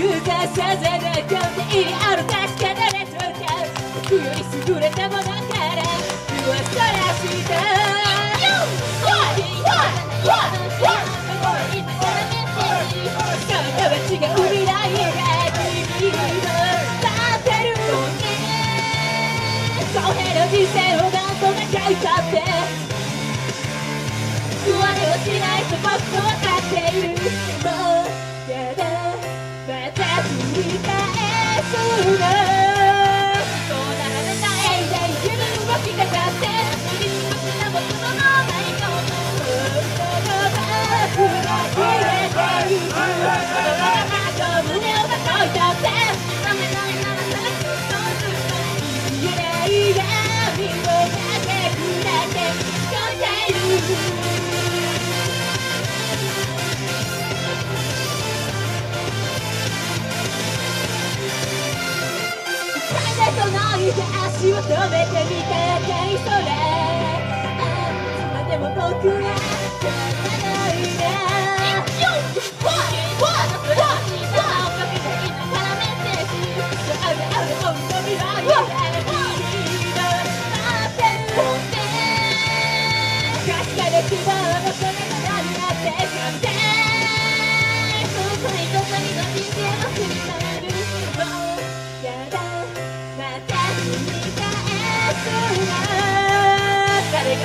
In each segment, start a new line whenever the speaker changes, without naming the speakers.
空間さざなき意味ある確かなレトロ感僕より優れたものから言わさらした違う未来が君ののを何いたって不安をしないと僕も分かっている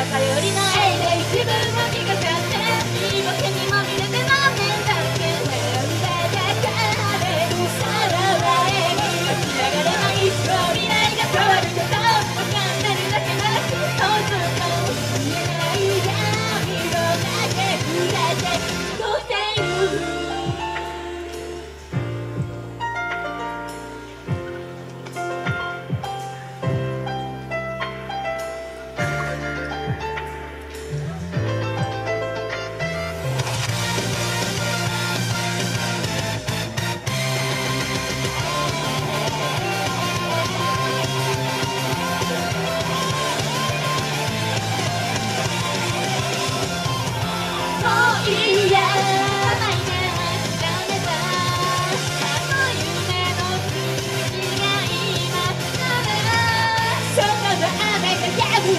かよりない。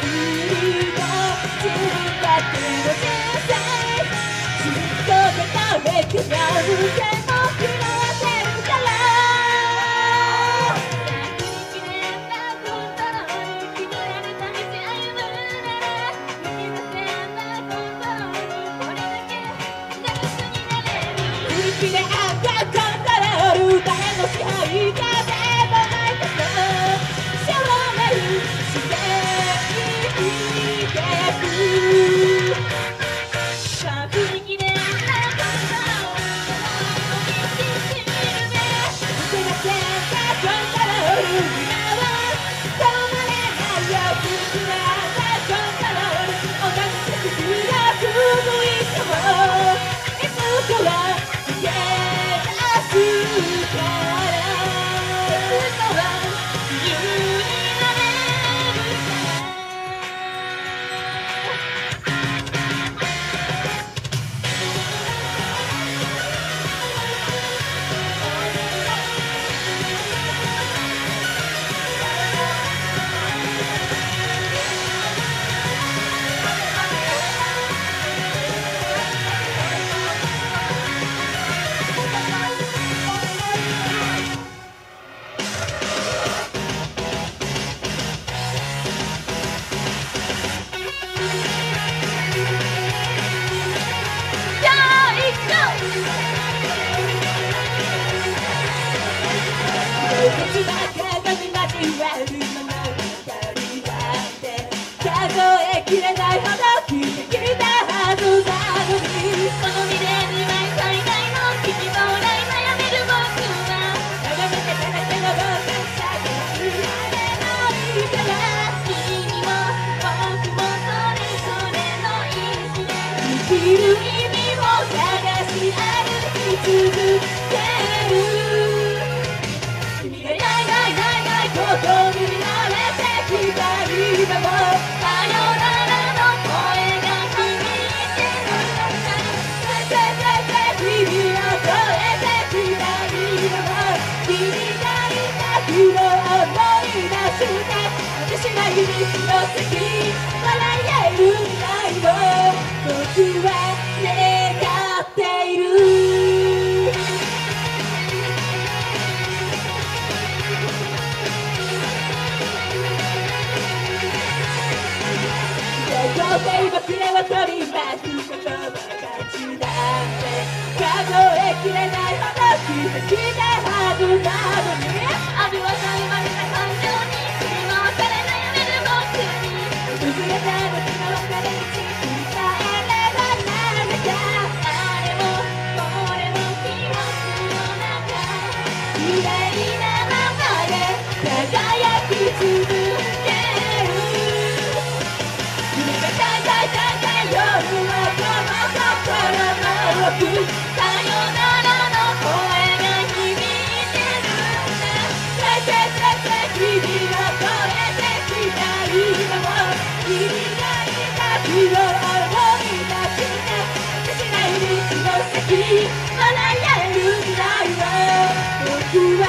Thank you. you. 来てはずなのに味わされまれたに振され悩める僕に。薄れた道の分かれ道振りればなんだかあれもこれも気持ちの中綺いなままで輝き続け笑い合える
ん
だよ。
僕は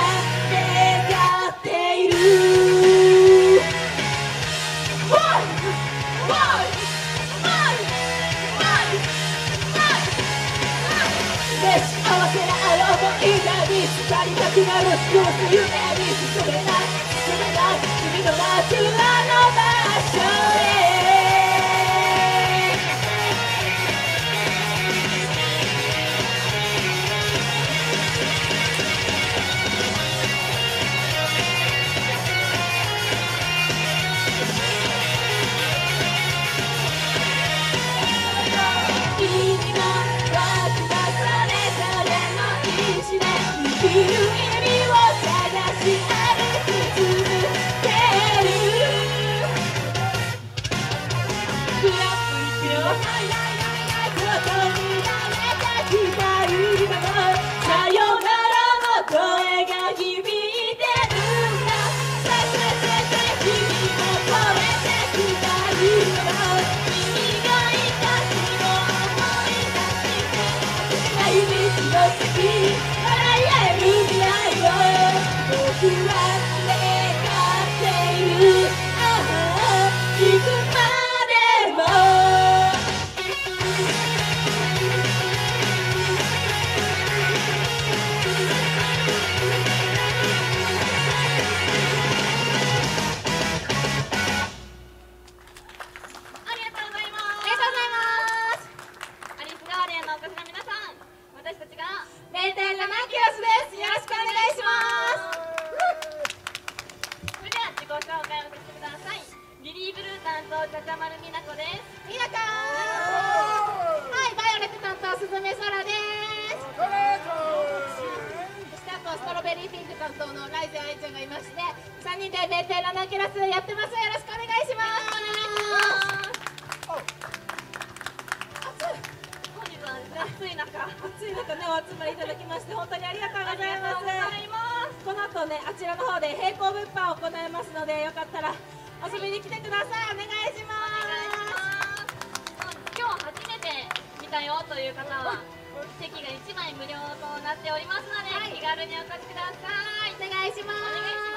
るブルー担当ちゃちゃまるみなこです。
みなちゃんはいバイオレット担当す。ずめそらです。そしてあとストロベリーピンク担当のライゼ愛ちゃんがいまして3人で0.7キロスやってます。よろしくお願いします。
本日はです。ね暑い中
暑い中ねお集まりいただきまして本当にありがとう
ありがとうございます。
この後ねあちらの方で並行物販を行います。のでよかったら遊びに来てください。お願いします。
今日初めて見たよという方は席が1枚無料となっておりますので、気軽にお越しください。
お願いします